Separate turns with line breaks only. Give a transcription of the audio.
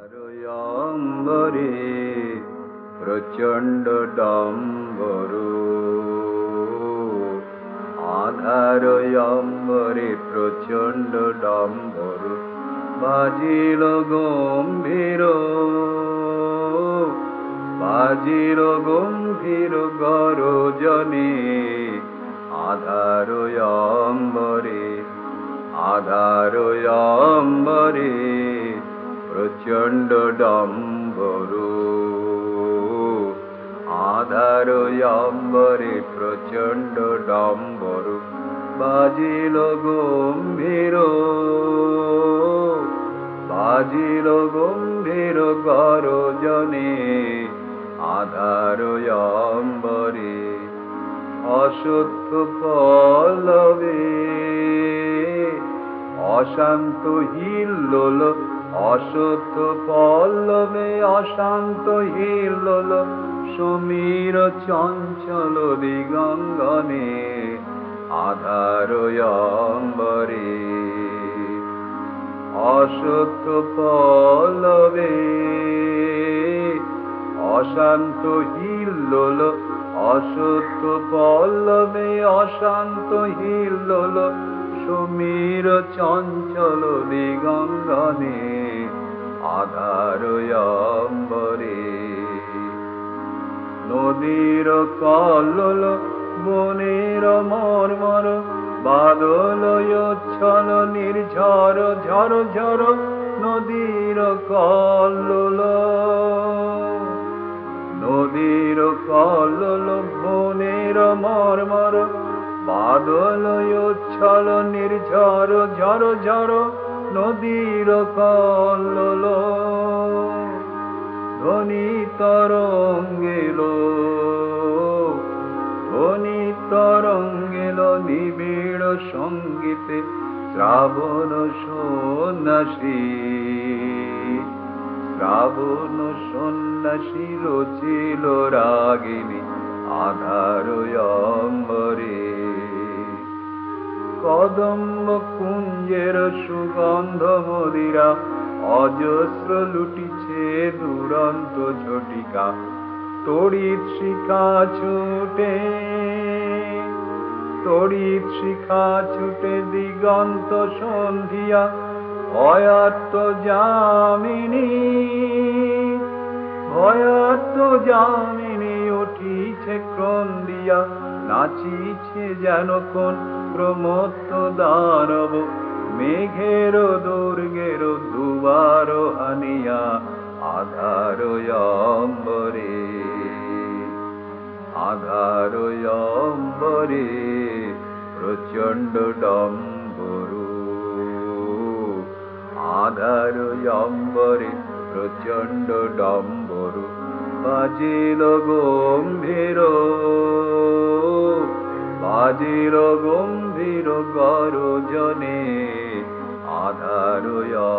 আরয়ম্বরে প্রচণ্ড ডম্বরু আধারয়ম্বরে প্রচণ্ড ডম্বরু বাজিল গম্ভীর বাজিল গম্ভীর গরজনে। আধারয়ম্বরে আধারয়ম্বরে। প্রচণ্ড ডম্বরু আধারয়ম্বরে প্রচণ্ড ডম্বরু বাজিল গম্ভীর। বাজিল গম্ভীর গরজনে আধারয়ম্বরে অসত্য পল্লবে অশান্ত হিল্লোল অসত্য পল্লবে অশান্ত হিল্লোল সমীর চঞ্চল দিগঙ্গনে আধারয়ম্বরে অসত্য পল্লবে অশান্ত হিল্লোল অসত্য পল্লবে অশান্ত হিল্লোল সমীর চঞ্চল দিগঙ্গনে আধারয়ম্বরে নদীর কল্লোল বনের মর্মর বাদলয়োচ্ছল নির্ঝর, ঝর ঝর, নদীর কল্লোল নদীর কল্লোল বনের মর্মর বাদলয়োচ্ছল নির্ঝর, ঝর ঝর, নদীর কল্লোল ধ্বনি তরঙ্গেল ধ্বনি তরঙ্গেল নিবিড় সঙ্গীতে শ্রাবণ সন্ন্যাসী। শ্রাবণ সন্ন্যাসী রচিল রাগিনী, আধার আধারয়ম্বরে কদম্ব কুঞ্জের সুগন্ধ মদিরা, অজস্র লুটিছে দুরন্ত ঝটিকা। তড়িৎ শিখা ছুটে, তড়িৎ শিখা ছুটে দিগন্ত সন্ধিয়া ভয়াত্ম যামিনী ভয়াত্ম যামিনী উঠিছে ক্রন্দিয়া, নাচিছে যেন কোন প্রমত্ত দানব, মেঘের দুর্গের দুবার হানিয়া আধারয়ম্বরে আধারয়ম্বরে প্রচণ্ড ডম্বরু। আধার অম্বরে প্রচণ্ড ডম্বরু, বাজিল গম্ভীর। বাজিল গম্ভীর। গরজনে আধারয়ম্বরে